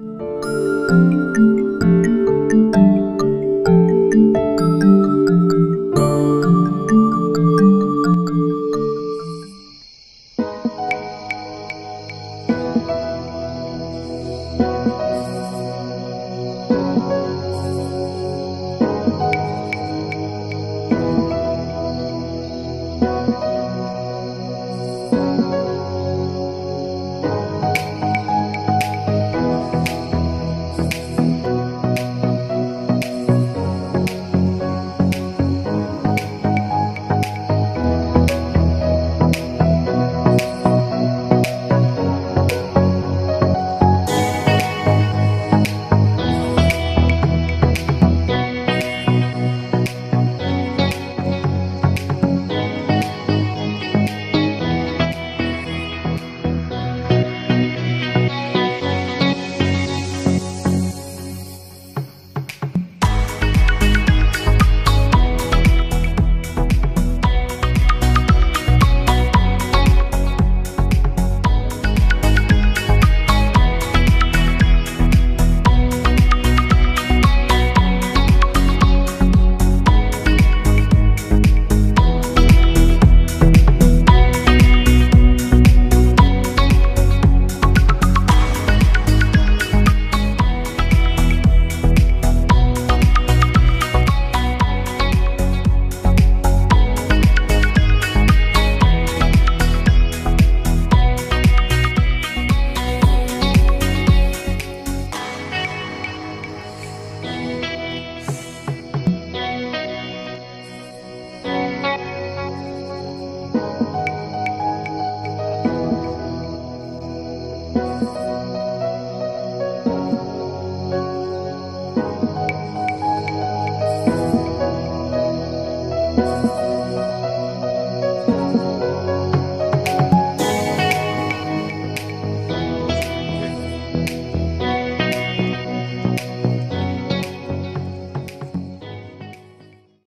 Música